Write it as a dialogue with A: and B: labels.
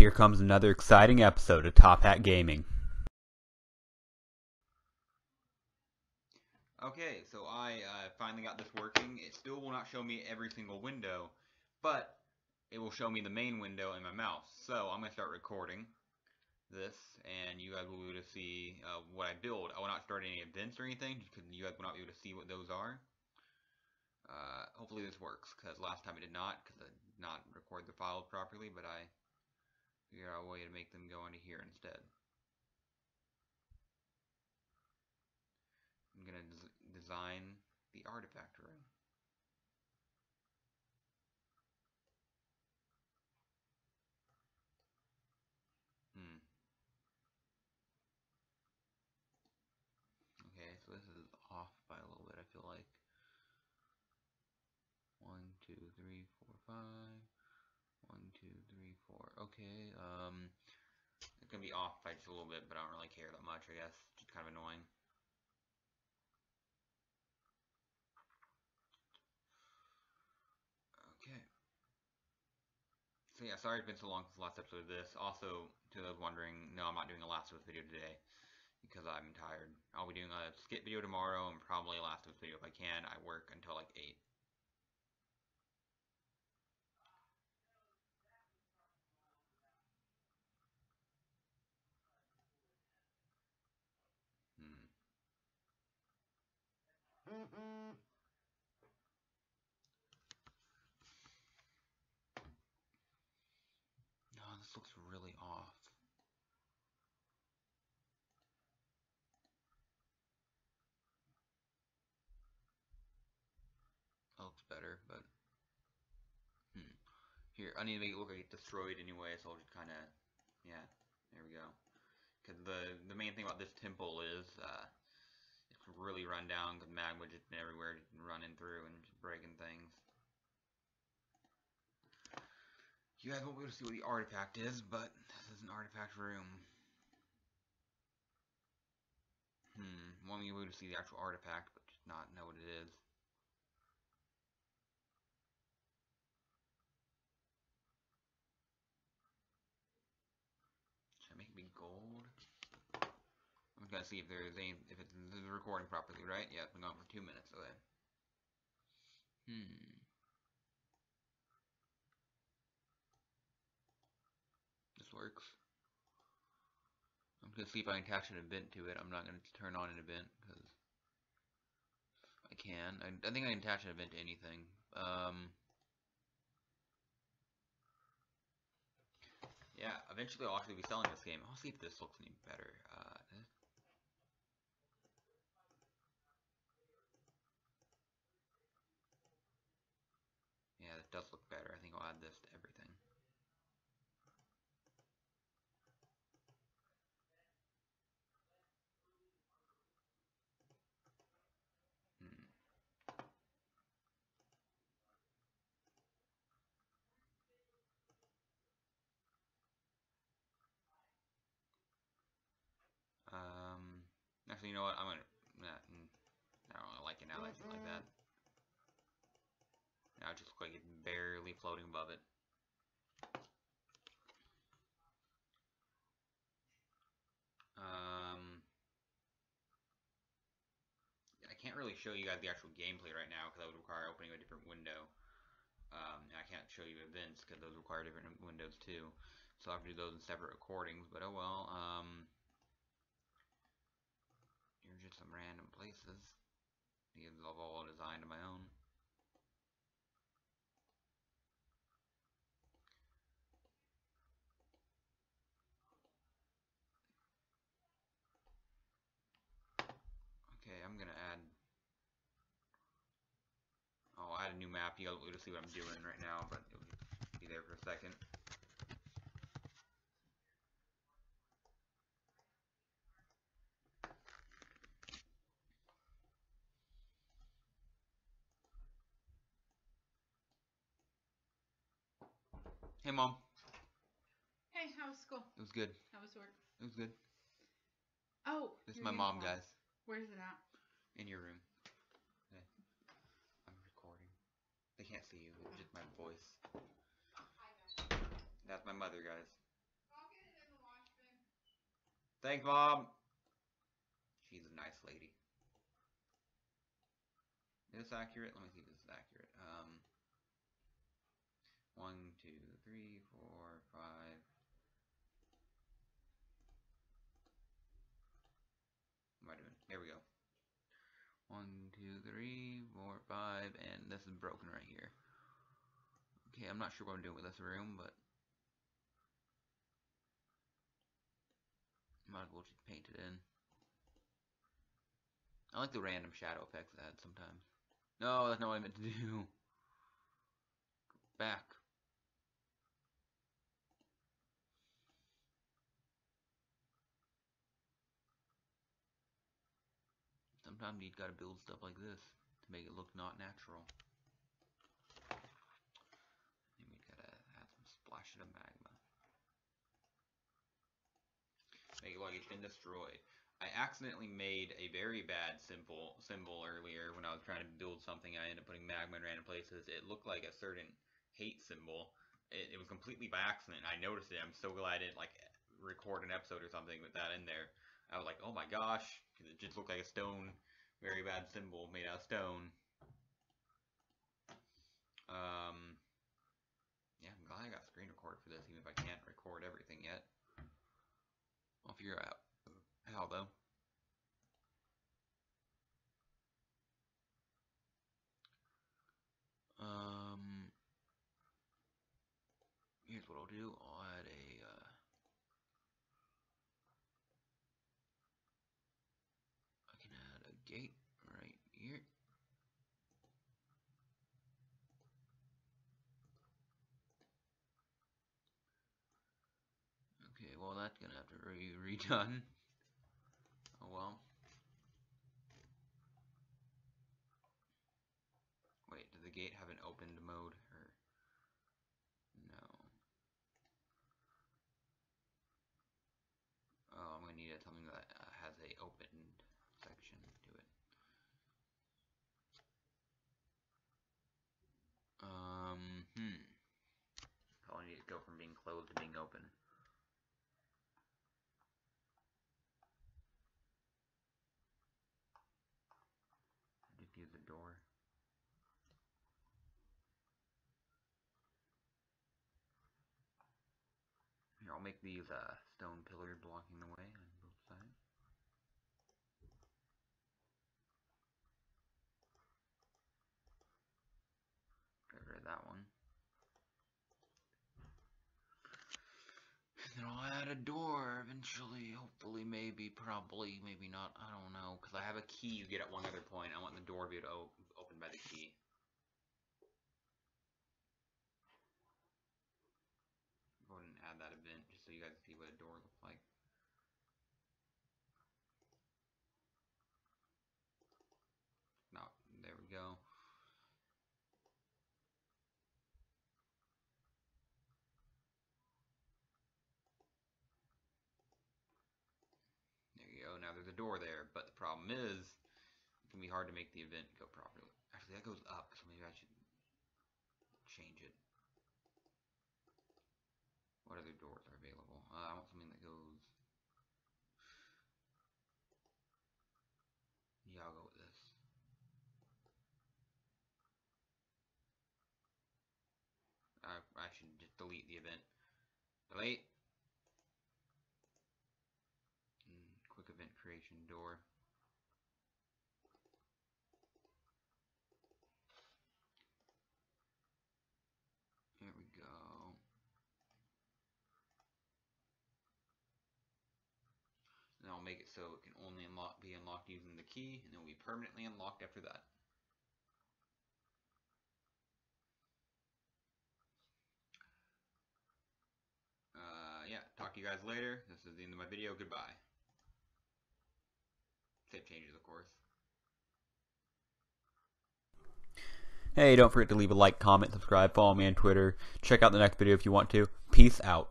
A: Here comes another exciting episode of Top Hat Gaming. Okay, so I uh, finally got this working. It still will not show me every single window, but it will show me the main window in my mouse. So I'm going to start recording this, and you guys will be able to see uh, what I build. I will not start any events or anything, because you guys will not be able to see what those are. Uh, hopefully this works, because last time it did not, because I did not record the files properly, but I figure out a way to make them go into here instead. I'm going to design the artifact room. Hmm. Okay, so this is off by a little bit, I feel like. One, two, three, four, five. Two, three, four. Okay, um, it's gonna be off by just a little bit, but I don't really care that much, I guess. Just kind of annoying. Okay. So yeah, sorry it's been so long since the last episode of this. Also, to those wondering, no, I'm not doing a Last of Us video today because I'm tired. I'll be doing a skit video tomorrow and probably a Last of Us video if I can. I work until like 8. No, this looks really off. That looks better, but hmm. Here, I need to make it look like it's destroyed anyway, so I'll just kind of, yeah, there we go. Because the the main thing about this temple is uh, really run down because magma just been everywhere, just running through and breaking things. You guys won't be able to see what the artifact is, but this is an artifact room. Hmm, won't be able to see the actual artifact, but just not know what it is. Should I make it be gold? Gonna see if there's any, if it's recording properly, right? Yeah, it's been going for two minutes, okay. Hmm. This works. I'm gonna see if I can attach an event to it. I'm not gonna turn on an event because I can. I, I think I can attach an event to anything. Um, yeah, eventually I'll actually be selling this game. I'll see if this looks any better. Uh, yeah, that does look better. I think I'll add this to everything. Hmm. Um, actually, you know what? I'm gonna. Nah, mm, I don't really like it now that I like that. Just looks like it's barely floating above it. Um, I can't really show you guys the actual gameplay right now because that would require opening a different window. Um, I can't show you events because those require different windows too. So I'll have to do those in separate recordings, but oh well. Um, here's just some random places. These are all designed on my own. Okay, I'm gonna add. Oh, I'll add a new map. You'll to see what I'm doing right now, but it'll be there for a second. Hey, mom.
B: Hey, how was school?
A: It was good.
B: How was work?
A: It was good.
B: Oh,
A: This is my mom,
B: uniform.
A: guys.
B: Where's it at?
A: In your room. Okay. I'm recording. They can't see you. It's just my voice. That's my mother, guys. Thanks, Mom. She's a nice lady. Is this accurate? Let me see if this is accurate. Um, one, two, three, four, five. What am I doing? Here we go. One, two, three, four, five, and this is broken right here. Okay, I'm not sure what I'm doing with this room, but might as well just paint it in. I like the random shadow effects it adds sometimes. No, that's not what I meant to do. Go back. Sometimes you gotta build stuff like this make it look not natural. And we gotta add some splash of magma. Make it like it's been destroyed. I accidentally made a very bad symbol symbol earlier when I was trying to build something. I ended up putting magma in random places. It looked like a certain hate symbol. It, it was completely by accident. I noticed it. I'm so glad I didn't like record an episode or something with that in there. I was like, oh my gosh, it just looked like a stone, very bad symbol made out of stone. Um, yeah, I'm glad I got screen record for this, even if I can't record everything yet. I'll figure out how though. Um, here's what I'll do. I'll add a. Uh, I can add a gate right here. Okay, well that's gonna have to be redone. Oh well. Wait, does the gate have an opened mode or no? Oh, I'm gonna need something that uh, has a opened section to it. Um, hmm. Probably need to go from being closed to being open. Just use the door. Here, I'll make these uh, stone pillars blocking the way on both sides. Get rid of that one. And then I'll add a door eventually, hopefully, maybe, probably, maybe not, I don't know, because I have a key you get at one other point. I want the door to be open by the key. Go ahead and add that see what a door looks like. No, there we go. There you go. Now there's a door there, but the problem is it can be hard to make the event go properly. Actually, that goes up, so maybe I should change it. What other doors are available? Uh, I want something that goes. Yeah, I'll go with this. I, I should just delete the event. Delete. Mm, quick event creation door. There we go. And I'll make it so it can only unlock be unlocked using the key, and it will be permanently unlocked after that. Uh, yeah, talk to you guys later. This is the end of my video. Goodbye. Save changes, of course. Hey, don't forget to leave a like, comment, subscribe, follow me on Twitter. Check out the next video if you want to. Peace out.